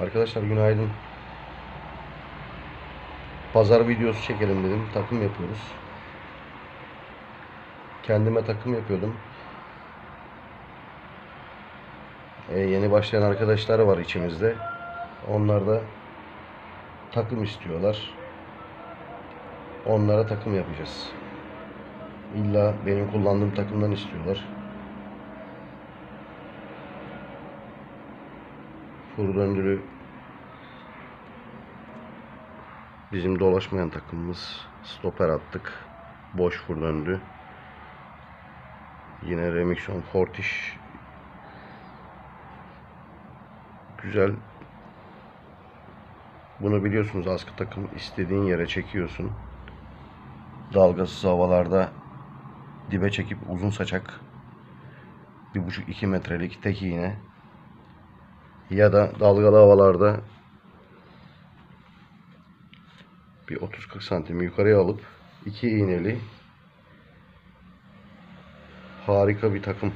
Arkadaşlar günaydın. Pazar videosu çekelim dedim. Takım yapıyoruz. Kendime takım yapıyordum. Ee, yeni başlayan arkadaşlar var içimizde. Onlar da takım istiyorlar. Onlara takım yapacağız. İlla benim kullandığım takımdan istiyorlar. Fur döndürü bizim dolaşmayan takımımız. Stoper attık. Boş fur döndü. Yine Remixon Fortiş güzel. Bunu biliyorsunuz askı takım istediğin yere çekiyorsun. Dalgasız havalarda dibe çekip uzun saçak 1,5-2 metrelik tek iğne ya da dalgalı havalarda bir 30-40 santim yukarıya alıp iki iğneli harika bir takım.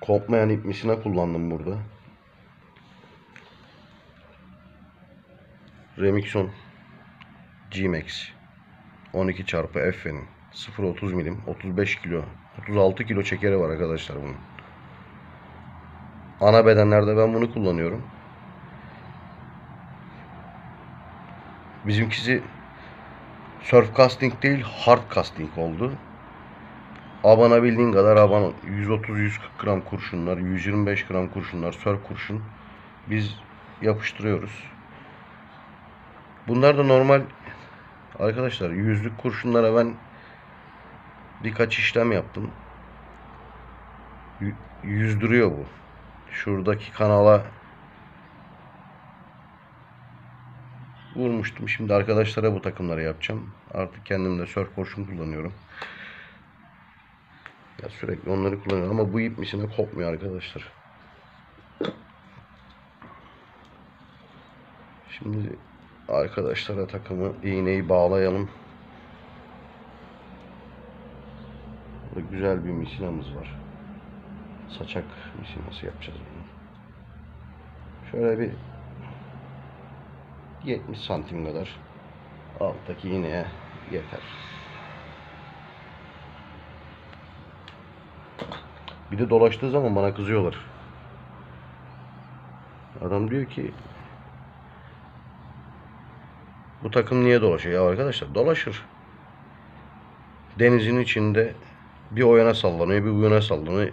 Kopmayan ip misina kullandım burada. Remixon G-Max 12 çarpı F'nin 0.30 milim 35 kilo 36 kilo çekeri var arkadaşlar bunun. Ana bedenlerde ben bunu kullanıyorum. Bizimkisi surf casting değil hard casting oldu. Abana bildiğin kadar aban 130-140 gram kurşunlar, 125 gram kurşunlar, surf kurşun biz yapıştırıyoruz. Bunlar da normal arkadaşlar yüzlük kurşunlara ben birkaç işlem yaptım. Yüzdürüyor bu. Şuradaki kanala vurmuştum. Şimdi arkadaşlara bu takımları yapacağım. Artık kendim de surf kurşun kullanıyorum. Ya sürekli onları kullanıyorum ama bu ip misine kopmuyor arkadaşlar. Şimdi arkadaşlara takımı iğneyi bağlayalım. Burada güzel bir misinamız var. Saçak misinası yapacağız bunu. Şöyle bir 70 santim kadar alttaki iğneye yeter. Bir de dolaştığı zaman bana kızıyorlar. Adam diyor ki bu takım niye dolaşıyor? Ya arkadaşlar dolaşır. Denizin içinde bir o yana sallanıyor, bir bu yana sallanıyor.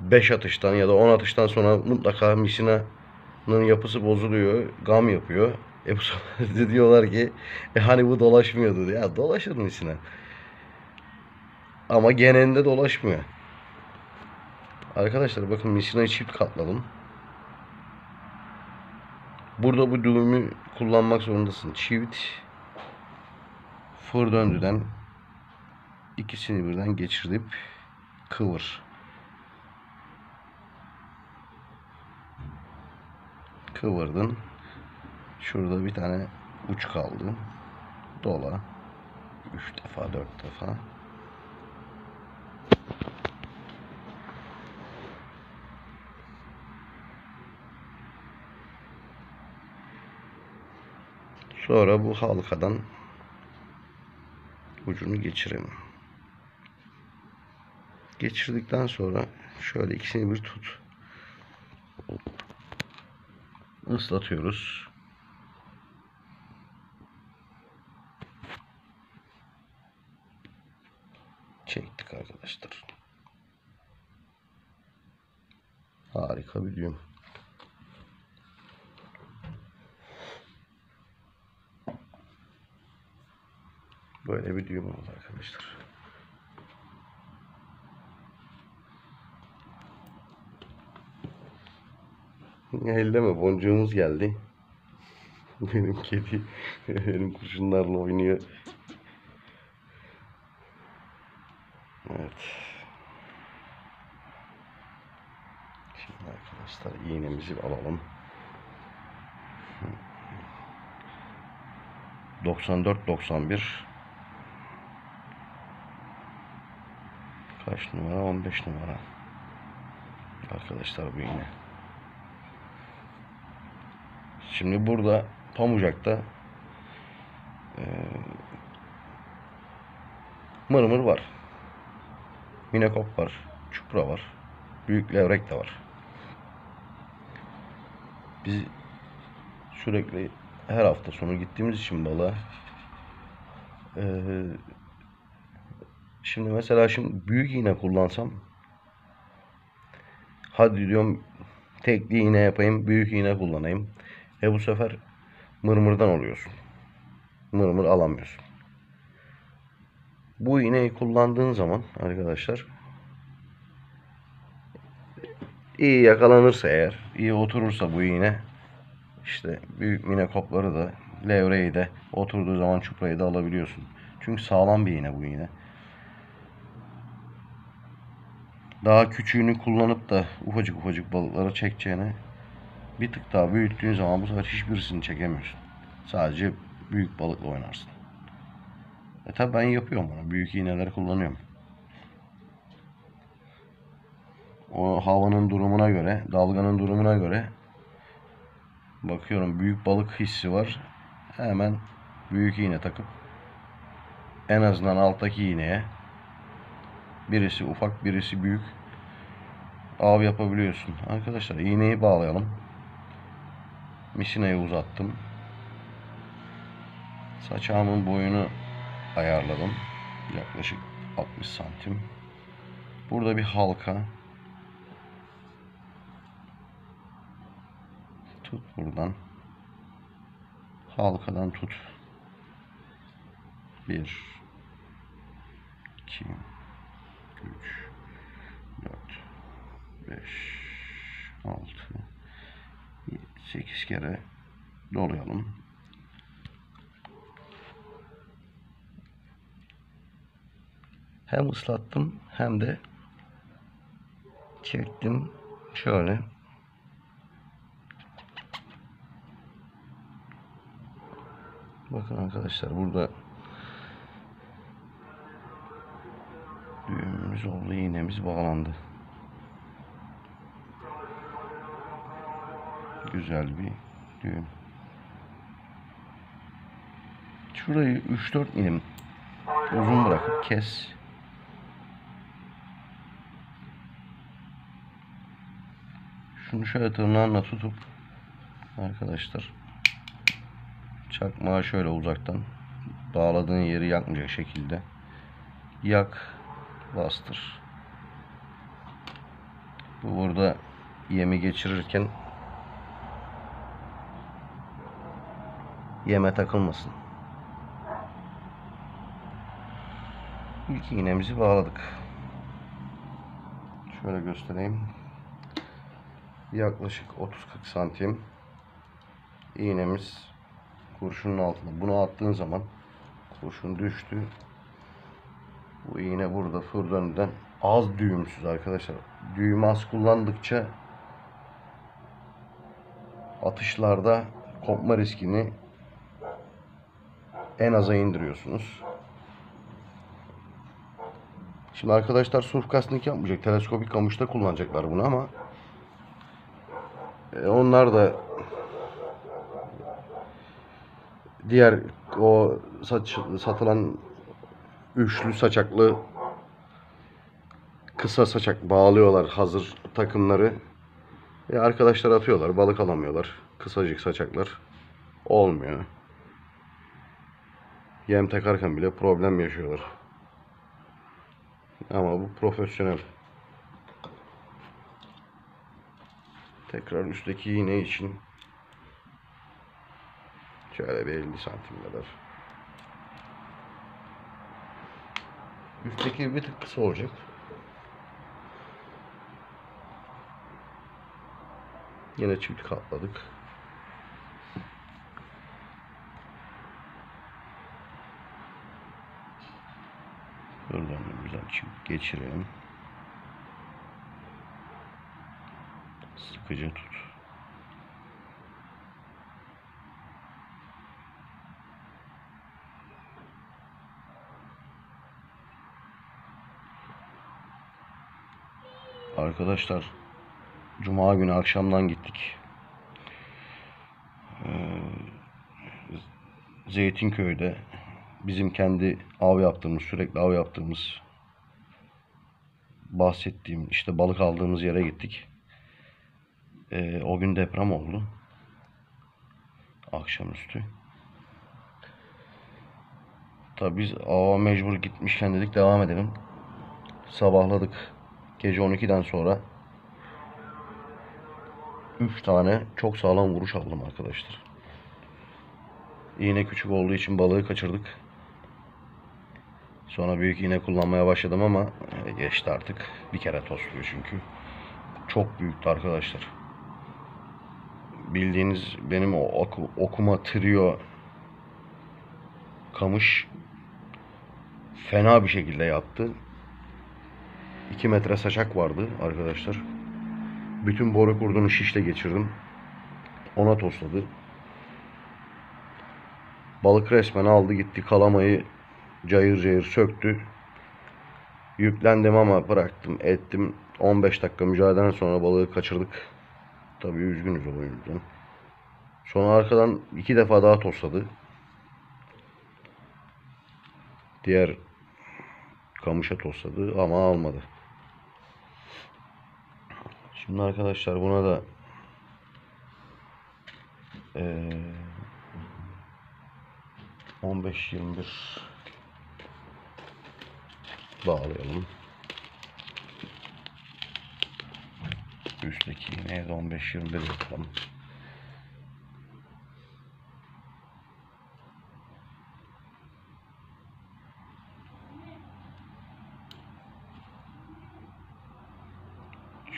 5 atıştan ya da 10 atıştan sonra mutlaka misinanın yapısı bozuluyor, gam yapıyor. E bu sefer diyorlar ki e hani bu dolaşmıyordu. Ya dolaşır misina. Ama genelinde dolaşmıyor. Arkadaşlar bakın misinayı çift katladım. Burada bu düğümü kullanmak zorundasın. Çift fır döndüden ikisini birden geçirip kıvır. Kıvırdın. Şurada bir tane uç kaldı. Dola. Üç defa, dört defa. Sonra bu halkadan ucunu geçirelim. Geçirdikten sonra şöyle ikisini bir tut. Islatıyoruz. Çektik arkadaşlar. Harika bir düğüm. Böyle bir düğüm oldu arkadaşlar. Elleme boncuğumuz geldi. Benim kedi benim kurşunlarla oynuyor. Evet. Şimdi arkadaşlar iğnemizi alalım. 94 91 Kaç numara? 15 numara. Arkadaşlar bu iğne. Şimdi burada Pamucak'ta eee mırmır var. Minekop var. Çupra var. Büyük levrek de var. Biz sürekli her hafta sonu gittiğimiz için balığa eee, şimdi mesela şimdi büyük iğne kullansam hadi diyorum tekli iğne yapayım büyük iğne kullanayım. E bu sefer mırmırdan oluyorsun. Mırmır alamıyorsun. Bu iğneyi kullandığın zaman arkadaşlar iyi yakalanırsa eğer, iyi oturursa bu iğne işte büyük mine kopları da levreyi de oturduğu zaman çuprayı da alabiliyorsun. Çünkü sağlam bir iğne bu iğne. Daha küçüğünü kullanıp da ufacık ufacık balıklara çekeceğine bir tık daha büyüttüğün zaman bu sefer hiçbirisini çekemiyorsun. Sadece büyük balıkla oynarsın. E tabi ben yapıyorum bunu. Büyük iğneleri kullanıyorum. O havanın durumuna göre, dalganın durumuna göre bakıyorum büyük balık hissi var. Hemen büyük iğne takıp en azından alttaki iğneye birisi ufak birisi büyük av yapabiliyorsun. Arkadaşlar iğneyi bağlayalım. Misinayı uzattım. Saçağımın boyunu ayarladım. Yaklaşık 60 santim. Burada bir halka. Tut buradan. Halkadan tut. 1 2 3 4 5 6 8 kere dolayalım. Hem ıslattım hem de çektim. Şöyle. Bakın arkadaşlar burada düğümümüz oldu. iğnemiz bağlandı. Güzel bir düğüm. Şurayı 3-4 milim uzun bırakıp kes. Şunu şöyle tırnağınla tutup arkadaşlar çakmağı şöyle uzaktan bağladığın yeri yakmayacak şekilde yak bastır. Bu burada yemi geçirirken yeme takılmasın. İlk iğnemizi bağladık. Şöyle göstereyim. Yaklaşık 30-40 santim iğnemiz kurşunun altında. Bunu attığın zaman kurşun düştü. Bu iğne burada fırdönüden az düğümsüz arkadaşlar. Düğüm az kullandıkça atışlarda kopma riskini en aza indiriyorsunuz. Şimdi arkadaşlar surf casting yapmayacak. Teleskopik kamışta kullanacaklar bunu ama e, onlar da diğer o saç, satılan üçlü saçaklı kısa saçak bağlıyorlar hazır takımları. E arkadaşlar atıyorlar. Balık alamıyorlar. Kısacık saçaklar. Olmuyor. Yem takarken bile problem yaşıyorlar. Ama bu profesyonel. Tekrar üstteki iğne için şöyle bir 50 santim kadar. Üstteki bir tık kısa olacak. Yine çift katladık. Buradan güzel çift geçirelim. Sıkıca tut. Arkadaşlar Cuma günü akşamdan gittik. Zeytinköy'de bizim kendi av yaptığımız, sürekli av yaptığımız bahsettiğim işte balık aldığımız yere gittik. Ee, o gün deprem oldu. Akşamüstü. Tabii biz ava mecbur gitmişken dedik devam edelim. Sabahladık. Gece 12'den sonra 3 tane çok sağlam vuruş aldım arkadaşlar. İğne küçük olduğu için balığı kaçırdık. Sonra büyük iğne kullanmaya başladım ama e, geçti artık. Bir kere tosluyor çünkü. Çok büyüktü arkadaşlar. Bildiğiniz benim o oku- okuma trio kamış fena bir şekilde yattı. 2 metre saçak vardı arkadaşlar. Bütün boru kurdunu şişle geçirdim. Ona tosladı. Balık resmen aldı gitti kalamayı cayır cayır söktü. Yüklendim ama bıraktım ettim. 15 dakika mücadeleden sonra balığı kaçırdık. Tabii üzgünüz o yüzden. Sonra arkadan iki defa daha tosladı. Diğer kamışa tosladı ama almadı. Şimdi arkadaşlar buna da eee 15-21 bağlayalım. Üstteki iğneye de 15-21 yapalım.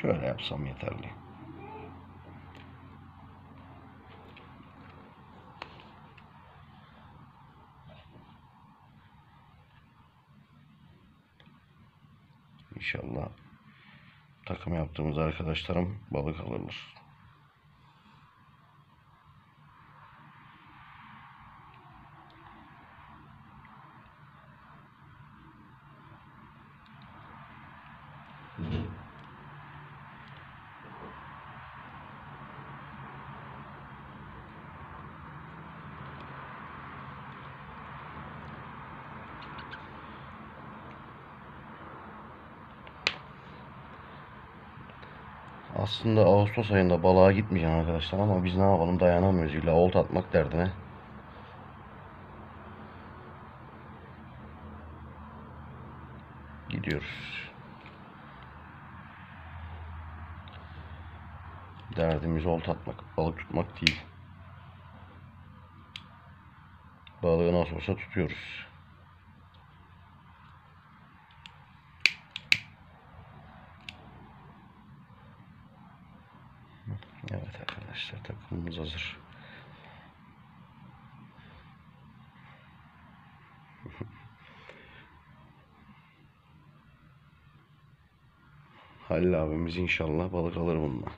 Şöyle yapsam yeterli. İnşallah takım yaptığımız arkadaşlarım balık alırlar. Aslında Ağustos ayında balığa gitmeyeceğim arkadaşlar ama biz ne yapalım dayanamıyoruz illa olta atmak derdine. Gidiyoruz. Derdimiz olta atmak, balık tutmak değil. Balığı nasıl olsa tutuyoruz. Evet arkadaşlar takımımız hazır. Halil abimiz inşallah balık alır bununla.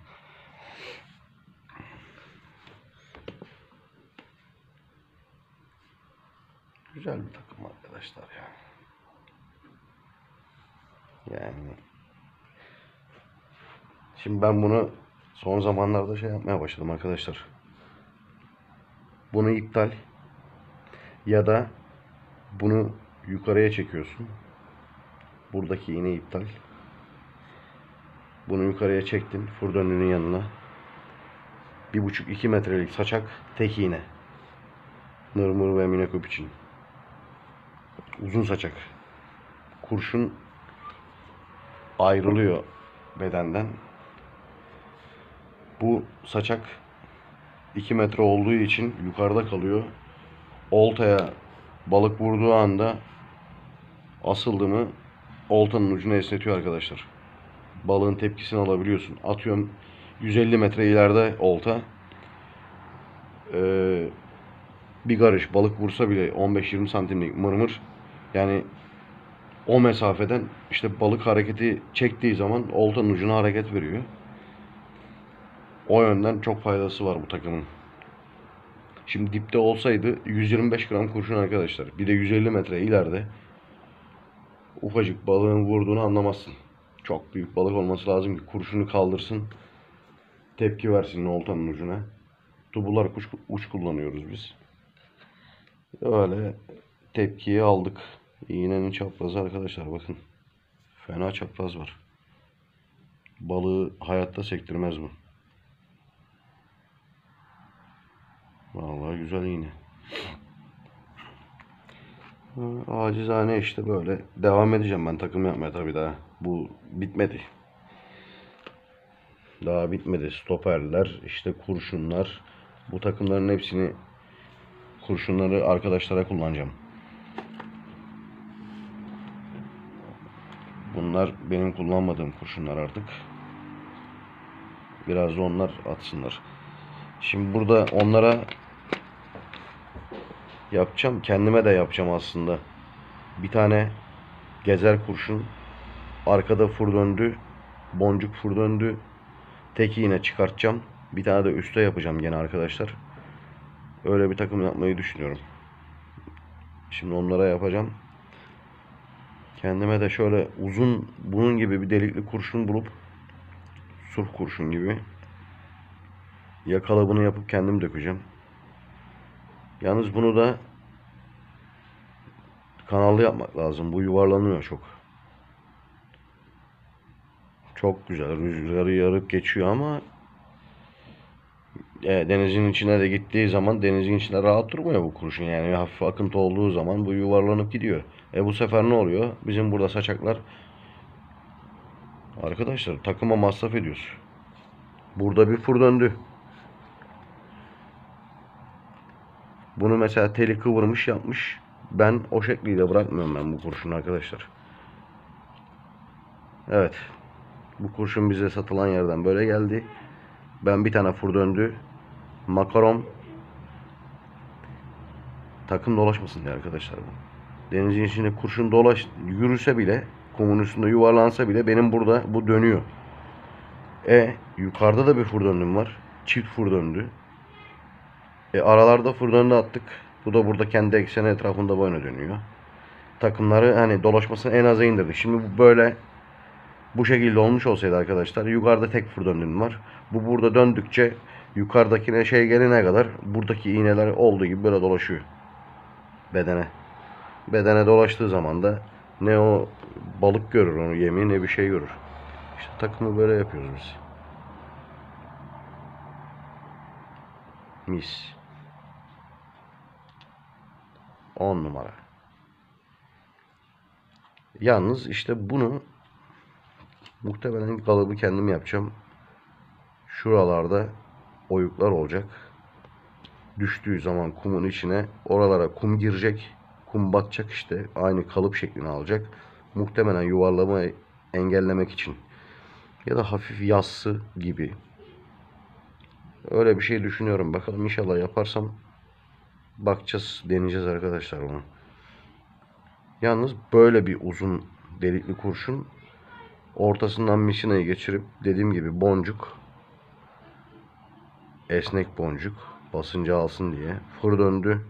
Güzel bir takım arkadaşlar ya. Yani Şimdi ben bunu son zamanlarda şey yapmaya başladım arkadaşlar. Bunu iptal ya da bunu yukarıya çekiyorsun. Buradaki iğne iptal. Bunu yukarıya çektin furdönünün yanına. Bir buçuk iki metrelik saçak tek iğne. Nırmır ve minekop için. Uzun saçak. Kurşun ayrılıyor bedenden. Bu saçak 2 metre olduğu için yukarıda kalıyor. Oltaya balık vurduğu anda asıldı mı oltanın ucunu esnetiyor arkadaşlar. Balığın tepkisini alabiliyorsun. Atıyorum 150 metre ileride olta. Ee, bir karış balık vursa bile 15-20 santimlik mırmır yani o mesafeden işte balık hareketi çektiği zaman oltanın ucuna hareket veriyor. O yönden çok faydası var bu takımın. Şimdi dipte olsaydı 125 gram kurşun arkadaşlar. Bir de 150 metre ileride ufacık balığın vurduğunu anlamazsın. Çok büyük balık olması lazım ki kurşunu kaldırsın. Tepki versin oltanın ucuna. Tubular uç, uç kullanıyoruz biz. Öyle tepkiyi aldık. İğnenin çaprazı arkadaşlar bakın. Fena çapraz var. Balığı hayatta sektirmez bu. Vallahi güzel iğne. Acizane işte böyle devam edeceğim ben takım yapmaya tabii daha. Bu bitmedi. Daha bitmedi. Stoperler, işte kurşunlar. Bu takımların hepsini kurşunları arkadaşlara kullanacağım. Bunlar benim kullanmadığım kurşunlar artık. Biraz da onlar atsınlar. Şimdi burada onlara yapacağım. Kendime de yapacağım aslında. Bir tane gezer kurşun. Arkada fur döndü. Boncuk fur döndü. Teki yine çıkartacağım. Bir tane de üste yapacağım gene arkadaşlar. Öyle bir takım yapmayı düşünüyorum. Şimdi onlara yapacağım. Kendime de şöyle uzun bunun gibi bir delikli kurşun bulup surf kurşun gibi ya kalıbını yapıp kendim dökeceğim. Yalnız bunu da kanallı yapmak lazım. Bu yuvarlanıyor çok. Çok güzel. Rüzgarı yarıp geçiyor ama e, denizin içine de gittiği zaman denizin içinde rahat durmuyor bu kurşun. Yani hafif akıntı olduğu zaman bu yuvarlanıp gidiyor. E bu sefer ne oluyor? Bizim burada saçaklar arkadaşlar takıma masraf ediyoruz. Burada bir fır döndü. Bunu mesela teli kıvırmış yapmış. Ben o şekliyle bırakmıyorum ben bu kurşunu arkadaşlar. Evet. Bu kurşun bize satılan yerden böyle geldi. Ben bir tane fır döndü. Makaron takım dolaşmasın diye arkadaşlar bu. Denizin içinde kurşun dolaş yürüse bile kumun üstünde yuvarlansa bile benim burada bu dönüyor. E yukarıda da bir fır döndüm var. Çift fır döndü. E, aralarda fır döndü attık. Bu da burada kendi ekseni etrafında böyle dönüyor. Takımları hani dolaşmasını en aza indirdik. Şimdi bu böyle bu şekilde olmuş olsaydı arkadaşlar yukarıda tek fır var. Bu burada döndükçe yukarıdakine şey gelene kadar buradaki iğneler olduğu gibi böyle dolaşıyor. Bedene. Bedene dolaştığı zaman da ne o balık görür onu yemi ne bir şey görür. İşte takımı böyle yapıyoruz biz. Mis. 10 numara. Yalnız işte bunu muhtemelen kalıbı kendim yapacağım. Şuralarda oyuklar olacak. Düştüğü zaman kumun içine oralara kum girecek. Kum batacak işte. Aynı kalıp şeklini alacak. Muhtemelen yuvarlamayı engellemek için. Ya da hafif yassı gibi. Öyle bir şey düşünüyorum. Bakalım inşallah yaparsam bakacağız, deneyeceğiz arkadaşlar onu. Yalnız böyle bir uzun delikli kurşun ortasından mişinayı geçirip dediğim gibi boncuk esnek boncuk basıncı alsın diye fır döndü.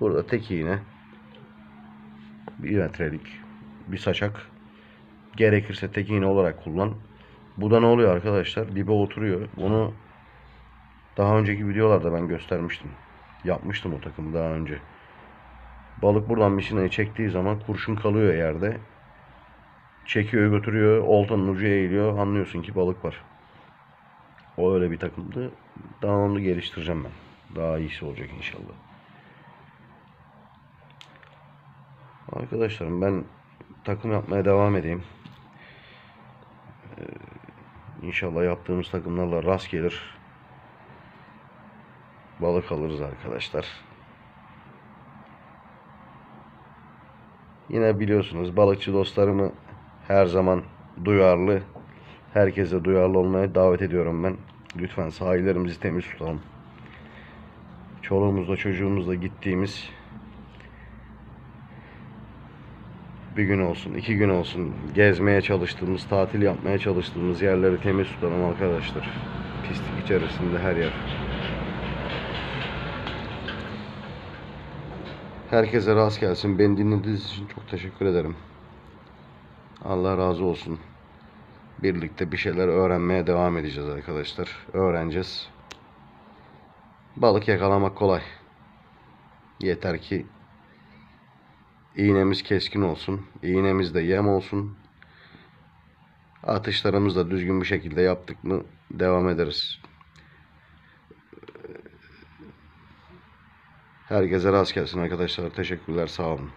Burada tek iğne bir metrelik bir saçak gerekirse tek iğne olarak kullan. Bu da ne oluyor arkadaşlar? Dibe oturuyor. Bunu daha önceki videolarda ben göstermiştim. Yapmıştım o takımı daha önce. Balık buradan mişinayı çektiği zaman kurşun kalıyor yerde. Çekiyor götürüyor. Oltanın ucu eğiliyor. Anlıyorsun ki balık var. O öyle bir takımdı. Daha onu geliştireceğim ben. Daha iyisi olacak inşallah. Arkadaşlarım ben takım yapmaya devam edeyim. Ee, İnşallah yaptığımız takımlarla rast gelir. Balık alırız arkadaşlar. Yine biliyorsunuz balıkçı dostlarımı her zaman duyarlı, herkese duyarlı olmaya davet ediyorum ben. Lütfen sahillerimizi temiz tutalım. Çoluğumuzla çocuğumuzla gittiğimiz bir gün olsun, iki gün olsun gezmeye çalıştığımız, tatil yapmaya çalıştığımız yerleri temiz tutalım arkadaşlar. Pislik içerisinde her yer. Herkese rast gelsin. Beni dinlediğiniz için çok teşekkür ederim. Allah razı olsun. Birlikte bir şeyler öğrenmeye devam edeceğiz arkadaşlar. Öğreneceğiz. Balık yakalamak kolay. Yeter ki iğnemiz keskin olsun. İğnemizde yem olsun. Atışlarımızı da düzgün bir şekilde yaptık mı devam ederiz. Herkese rast gelsin arkadaşlar. Teşekkürler. Sağ olun.